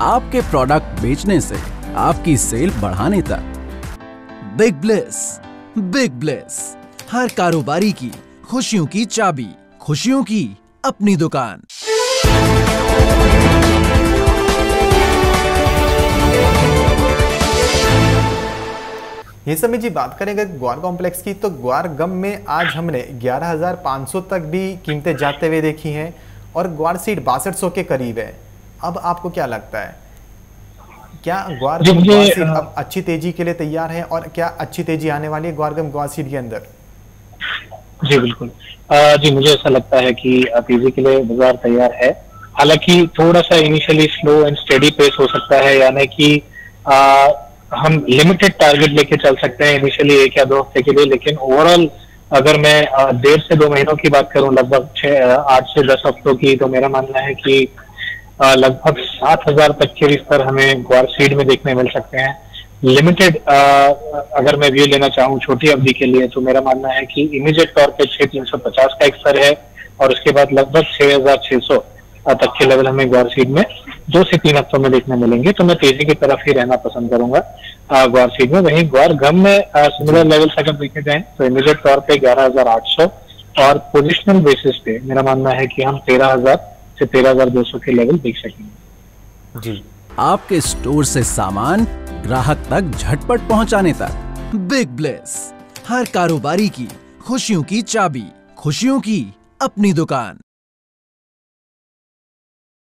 आपके प्रोडक्ट बेचने से आपकी सेल बढ़ाने तक। बिग ब्लेस बिग ब्लेस हर कारोबारी की खुशियों की चाबी खुशियों की अपनी दुकान। ये समय जी बात करेंगे ग्वार कॉम्प्लेक्स की तो ग्वार गम में आज हमने 11,500 तक भी कीमतें जाते हुए देखी हैं और ग्वार सीट बासठ के करीब है। अब आपको क्या लगता है? क्या ग्वार जी, गम मुझे, ग्वार सीट अ, अब अच्छी तेज़ी के लिए तैयार है और क्या अच्छी तेज़ी आने वाली है ग्वार गम ग्वार सीट के अंदर? जी बिल्कुल। जी मुझे ऐसा लगता है कि तेज़ी के लिए बाज़ार तैयार है। हालाँकि थोड़ा सा initially slow and steady pace हो सकता है यानी कि अ, हम लिमिटेड टारगेट लेके चल सकते हैं इनिशियली एक या दो हफ़्ते के लिए लेकिन ओवरऑल अगर मैं डेढ़ से दो महीनों की बात करूँ लगभग छह आठ से दस हफ्तों की तो मेरा मानना है कि लगभग सात हज़ार तक के स्तर हमें ग्वार सीड में देखने मिल सकते हैं। लिमिटेड अगर मैं व्यू लेना चाहूँ छोटी अवधि के लिए तो मेरा मानना है कि इमीडिएट तौर पे छह तीन सौ पचास का एक स्तर है और उसके बाद लगभग छह हज़ार छह सौ तक के लेवल हमें ग्वार सीड में दो से तीन हफ्तों में देखने मिलेंगे। तो मैं तेज़ी की तरफ़ ही रहना पसंद करूँगा ग्वार सीड में। वहीं ग्वार गम में सिमिलर लेवल्स अगर देखे जाए तो इमीडिएट तौर पे ग्यारह हज़ार आठ सौ और पोजिशनल बेसिस पे मेरा मानना है कि हम तेरह हज़ार से तेरह हज़ार दो सौ के लेवल देख सकेंगे। जी। आपके स्टोर से सामान ग्राहक तक झटपट पहुँचाने तक। बिग ब्लेस हर कारोबारी की, खुशियों की चाबी, खुशियों की अपनी दुकान।